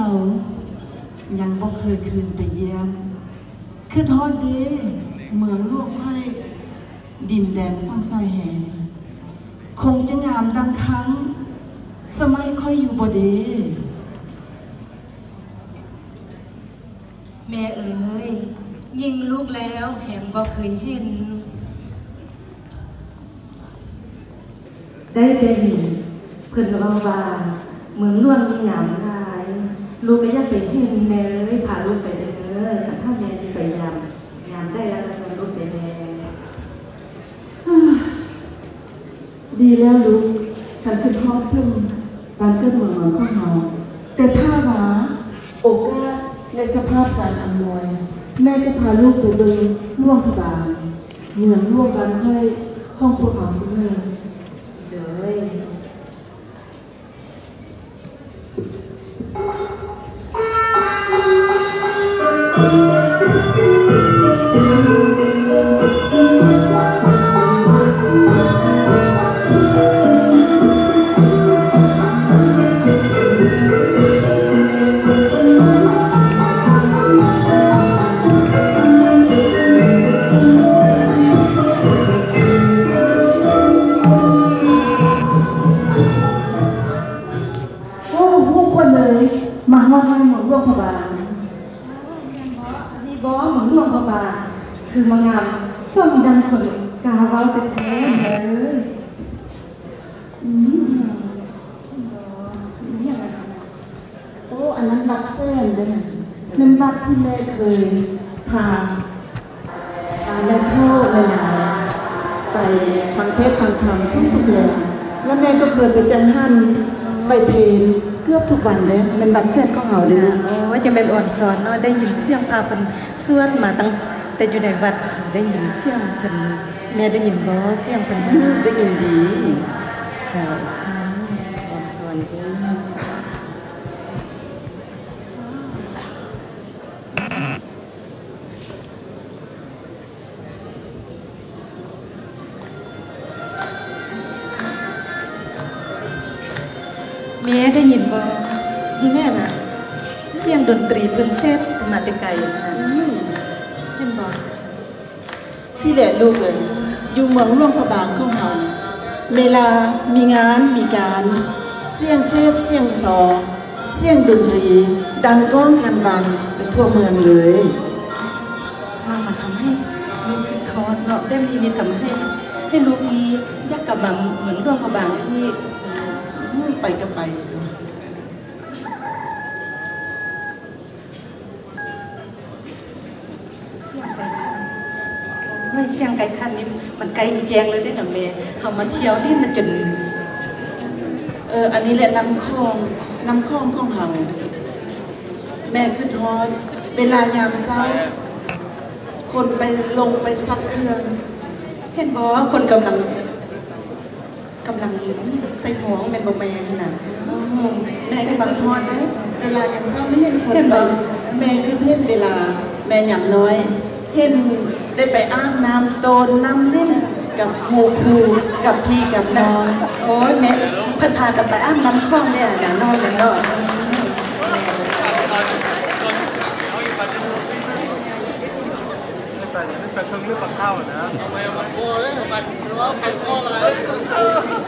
าวยังบ่เคยคืนไปเยี่ยม คือทอดเดีเมืองลวกไข่ดินแดนฝั่งซ้ายแห่คงจะงามดังครั้ง สมัยค่อยอยู่บ่เดแม่เอ๋ยยิงลูกแล้วแหงบ่เคยเห็น ได้แต่เห็นเพิ่นว่าว่าเมืองล่วงมีหนามห ลูกก็อยากไปเห็นแม่เลยพาลูกไปเด้อถ้าแม่สิไปยามยามได้แล้วก็ส่งลูกไปแม่ดีแล้วลูกคันขึ้นฮอดขึ้นการเกิดเมืองเมืองขอเราแต่ถ้าหาโอกาสในสภาพการอำนวย แม่จะพาลูกไปเดินล่วงพบาลเหมือนล่วงการเคยของพวกเขาเสมอ คือมางามส่งดังคนกาเว้าแต่แท้เด้ออืมเนี่ยโอ้อันนั้นบัตรแซนเด้อนะเป็นบัตรที่แม่เคยพาพาแม่เข้าเลยนะไปฟังเทศฟังธรรมทุกๆเดือนแล้วแม่ก็เคยไปจังหันไปเพลงเกือบทุกวันเลยเป็นบัตรแซนของเราเลยโอ้ว่าจะเป็นอ่อนสอนเนาะได้ยินเสียงพาเพิ่นสวดมาตั้ง แต่อยู่ในวัดได้ยินเสียงเพิ่นแม่ได้ยินบ่เสียงเพิ่นได้ยินดีค่ะอืมอ่อนสอนเด้อแม่ได้ยินบ่แม่น่ะ เสียงดนตรีเพิ่นเซฟมาแต่ไกลนะเห็นบ่ สิแหละลูกเอ๋ยอยู่เมืองหลวงพระบางของเราเวลามีงานมีการ เสียงเซฟเสียงซอเสียงดนตรี ดังก้องกันวันไปทั่วเมืองเลยสร้างมาทำให้ลูกขึ้นทอดเนาะได้มีมีทำให้ ให้ลูกนี้ยักกระบังเหมือนร่วงกระบังที่อืมไปก็ไป ไม่เสียงไก่คันนี่มันไกลอีแจงเลยได้อหน่ะแม่เฮามาเที่ยวนี่มันจนเอออันนี้แหละน้ำคลองน้ำคลองของเฮาแม่ขึ้นฮอดเวลายามเช้า คนไปลงไปซักเครื่องเห็นบ่คนกำลังกำลังใส่หมวงเป็นบ่แม่นน่ะอ๋อแม่ก็ขึ้นฮอดนะเวลายามเช้าไม่เห็นคนไปแม่คือเห็นเวลาแม่หยำน้อย เห็น ได้ไปอาบน้ำโตนน้ำเล่นกับหมูครูกับพี่กับน้องโอ้ยแม่พิ่นพากันไปอ้ามน้ำคลองเนี่ยน่ะนอนกันเนาะแต่เชิงเรื่องปลาข้าวนะฮัลโห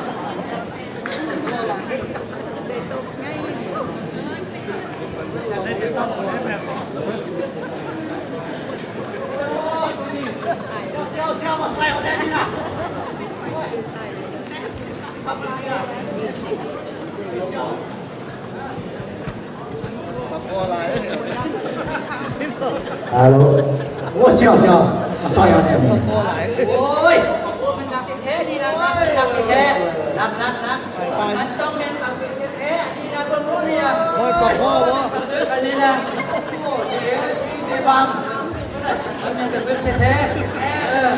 มาซอยอะไรอ่โอ้ยมันดักแทดีนะดักแท้นัดนัดัดมันต้องเป็นดักแท้ดีนะคนรู้เนี่ยโอ้ยก็พ่อวะอันนี้นะโอ้เดี๋เดีบังมันะเป็นแท้เออ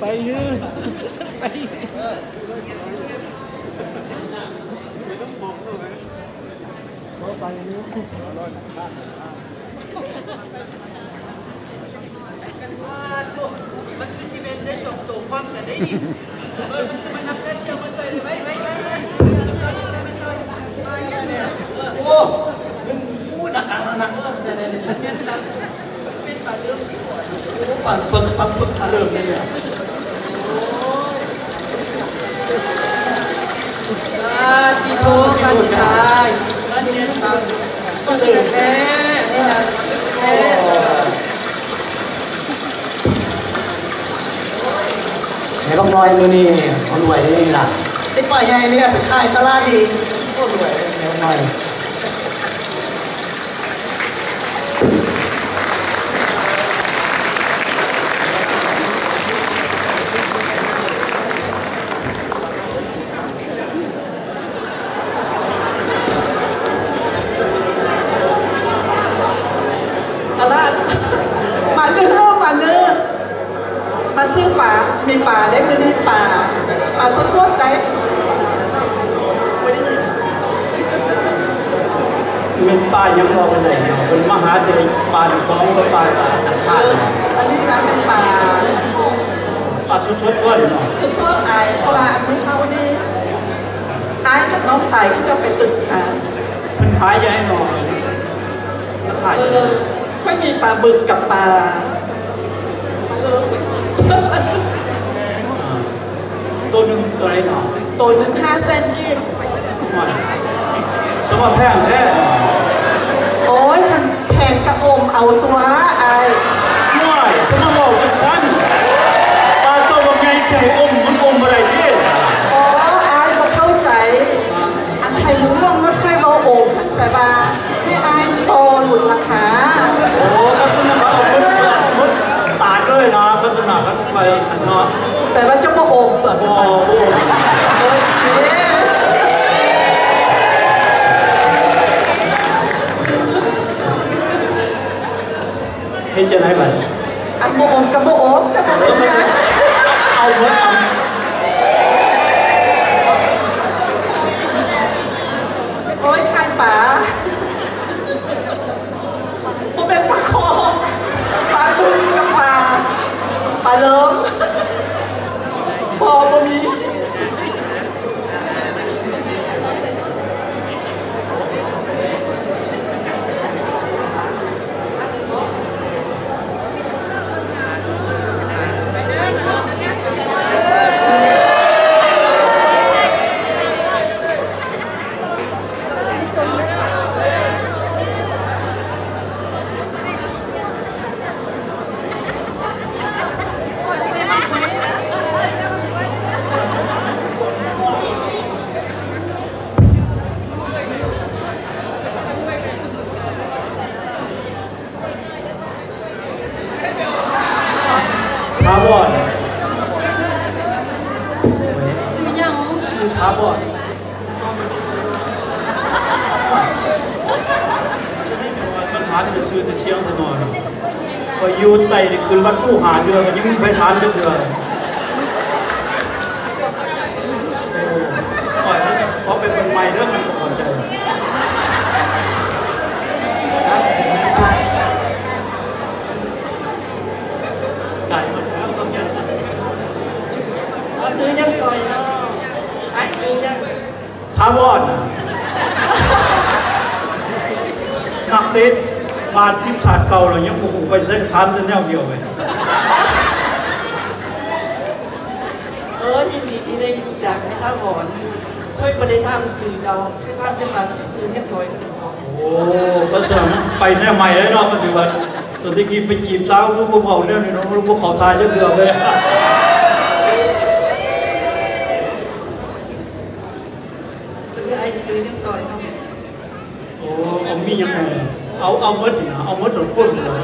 ไปยื้อไปไปยื้อ หนักหนักหนักปั่นปึกปั่นปึกทะเริ่มเลยเนี่ยที่โทรกันตายมันเนี่ยตายก็เลยแม่นี่นะแม่ ไอ้บังน้อยมือนี่คนรวยนี่ล่ะไอ้ป้ายใหญ่เนี่ยไปขายตลาดอีกคนรวยไอ้บังน้อย ตลาด มาเนื้อมาเนื้อมาซื้อปลามีปลาได้ไม่ได้ปลาปลาสดๆได้ไม่ได้ยิน เป็นป้ายังรอกันไหนเนาะเป็นมหาเจดีย์ป้าหนึ่งของกับป้าหนึ่ง เอ ข้า ออันนี้นะเป็นปลา ป้า ชุดๆก็เนาะสุดชอบอายเพราะว่าเมื่อเช้านี้อายกับน้องสายเขาจะไปตึกอ่ามันขายใหญ่หน่อขายเออค่อยมีปลาบึกกับปลาปลาเลิศตัวหนึ่งตัวไหนเนตัวหนึ่งห้าเซนกิบมันสมว่าแพงแท้โอ้ยแพงกระอมเอาตัวอาย เห็นจะไหนบ้างอันโมโอ่งกับโมโอ่งจะบอกเก็ยูไต่ในคืนวันผู้หาเดือนยังมีไปทานไปเดือนปล่อยเขาเขาเป็นคนใหม่เรื่องมันพอใจไก่หมดแล้วก็เสียเอาซื้อยังซอยนาะไอ้ซื้อยังท้าวอนหนักเตะบาดทีมชาติเก่าเรายังโอ้โห ไปเส้นทานแต่แนวเดียวไปเออยินดีที่ได้รู้จักในท่าหอนเฮ้ยประเดี๋ยวทำสื่อเจ้าไม่ทำจะมาซื้อยังซอยก็ได้บอกโอ้ก็เสริมไปแน่ใหม่แล้วเนาะปัจจุบันตอนที่กินไปจีบสาวก็พวกเขาเรื่องนี้เนาะพวกเขาทายเยอะเกือบเลยคุณจะไอ้ซื้อยังซอยเนาะโอ้เอามียังไงเอาเอามดเนี่ยเอามดโดนคนเลย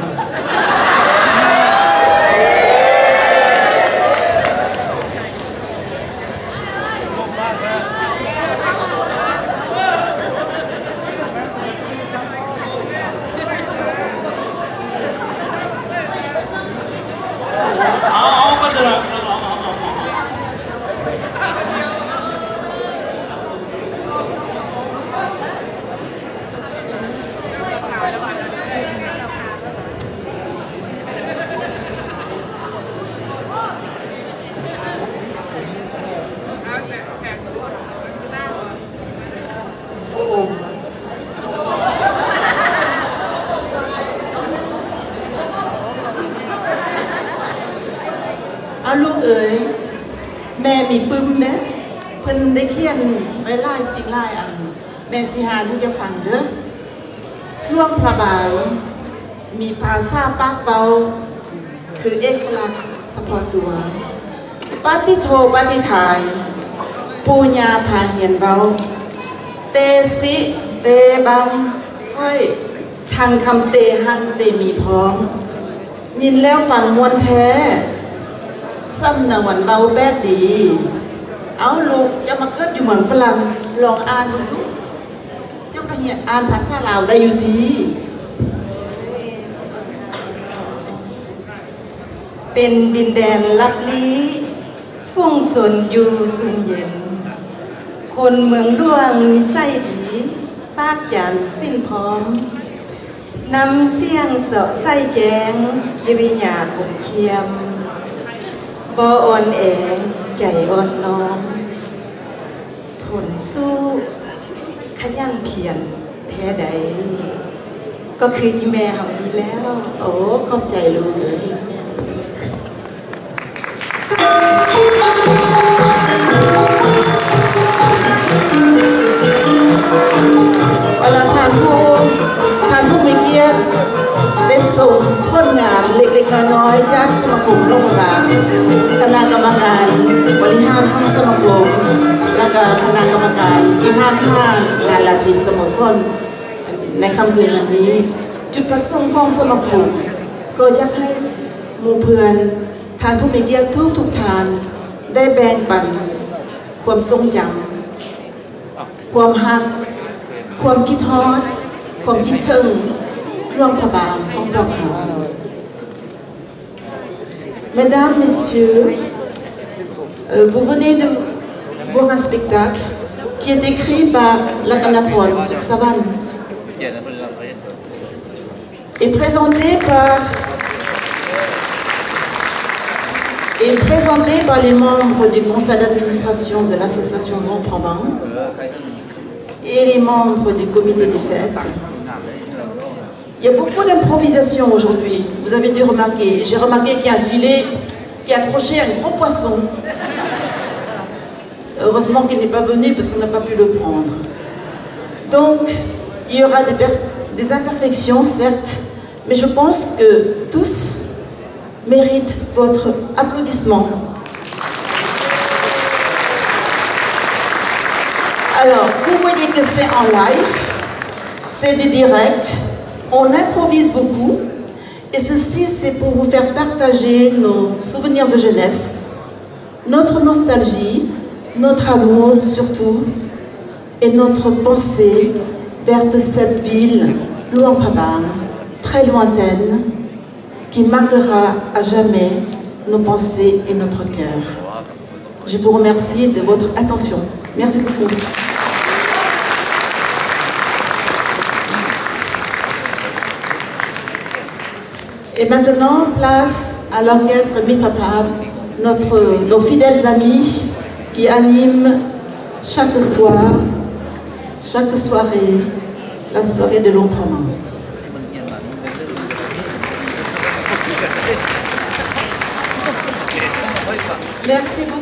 เอาเอาก็จะเอาเอาเอาเอาเอา เอาลูกเอ๋ยแม่มีปึ้มเด้เพิ่นได้เขียนไว้หลายสิ่งหลายอัน แม่ สิหาที่จะฟังเด้อหลวงพระบางมีภาษาปากเบา คือเอกลักษณ์เฉพาะตัว ปฏิโทปฏิทาย ปูญาพาเหียนเบา เตสิเตบังห้อยทางคำเตหังเตมีพร้อม ยินแล้วฟังมวลแท้ซ้ำนวันเบาแบดดี เอาลูกจะมาเกิดอยู่เหมือนฝรั่งลองอ่านดูดู เจ้าก็เหียนอ่านภาษาลาวได้อยู่ทีเป็นดินแดนลับลี้ฟุ้งสนอยู่สุนเย็น คนเมืองร่วงมีไส้ดี ปากจามีสิ้นพร้อมนำเสียงเสาะไส้แจงกิริยาคมเคียมบ่อ่อนแอใจอ่อนน้อมทนสู้ ขยันเพียรแพ้ใด ก็คืออีแม่ของดีแล้ว โอ้ขอบใจลูกเอ้ยเวลาทานผู้ทานผู้มีเกียรติได้ส่งผลงานเล็กๆน้อยๆจากสมาคมโรงพยาบาลคณะกรรมการบริหารของสมาคม ที่ห้าห้างานลาตรีสโมสรในค่ำคืนวันนี้ จุดประสงค์ของสมาคมก็อยากให้หมู่เพื่อนทานผู้มีเกียรติทุกทุกทาน ได้แบ่งปัน ความทรงจำความฮัก ความคิดฮอด ความคิดถึงร่วมพระบางของพวกเรา Mesdames, Messieurs, euh, vous venez de voir un spectacle qui est écrit par Latanapol sur Savane et présenté par et présenté par les membres du conseil d'administration de l'association Grand Prabang et les membres du comité des fêtes. Il y a beaucoup d'improvisation aujourd'hui. Vous avez dû remarquer. J'ai remarqué qu'il y a un filet qui est accroché à un gros poisson. Heureusement qu'il n'est pas venu parce qu'on n'a pas pu le prendre. Donc, il y aura des, per- des imperfections, certes, mais je pense que tous méritent votre applaudissement. Alors, vous voyez que c'est en live, c'est du direct, on improvise beaucoup, et ceci c'est pour vous faire partager nos souvenirs de jeunesse, notre nostalgie, notre amour surtout, et notre pensée vers cette ville, Luang Prabang, très lointaine, qui marquera à jamais nos pensées et notre cœur. Je vous remercie de votre attention. Merci beaucoup. Et maintenant, place à l'orchestre Mitrapab, nos fidèles amis qui animent chaque soir, chaque soirée, la soirée de l'Ompraman. Merci beaucoup.